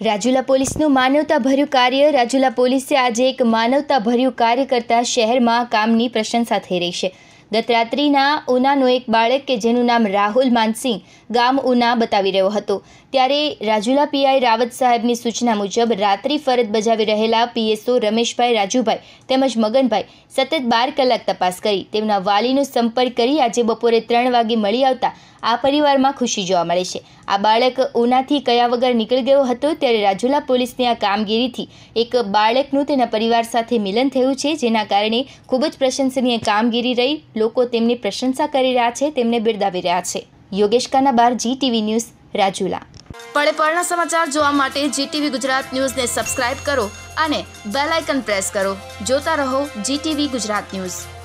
રાજુલા પોલીસનું માનવતાભર્યું કાર્ય. રાજુલા પોલીસે આજે એક માનવતાભર્યું કાર્ય કરતા શહેરમાં કામની પ્રશંસા થઈ રહી છે. ગત ઉનાનો એક બાળક કે જેનું નામ રાહુલ માનસિંહ ગામ ઉના બતાવી રહ્યો હતો. ત્યારે રાજુલા પીઆઈ રાવત સાહેબની સૂચના મુજબ રાત્રિ ફરજ બજાવી રહેલા પીએસઓ રમેશભાઈ રાજુભાઈ તેમજ મગનભાઈ સતત બાર કલાક તપાસ કરી તેમના વાલીનો સંપર્ક કરી આજે બપોરે ત્રણ વાગે મળી આવતા આ પરિવારમાં ખુશી જોવા મળે છે. આ બાળક ઉનાથી કયા વગર નીકળી ગયો હતો ત્યારે રાજુલા પોલીસની આ કામગીરીથી એક બાળકનું તેના પરિવાર સાથે મિલન થયું છે, જેના કારણે ખૂબ જ પ્રશંસનીય કામગીરી રહી લોકો તેમની પ્રશંસા કરી રહ્યા છે, તેમને બિરદાવી રહ્યા છે. Yogesh Kanabar ji TV news Rajula. પળે પળના સમાચાર જોવા માટે જીટીવી ગુજરાત ન્યૂઝને સબસ્ક્રાઇબ કરો અને બેલ આઇકન પ્રેસ કરો. જોતા રહો જીટીવી ગુજરાત ન્યૂઝ.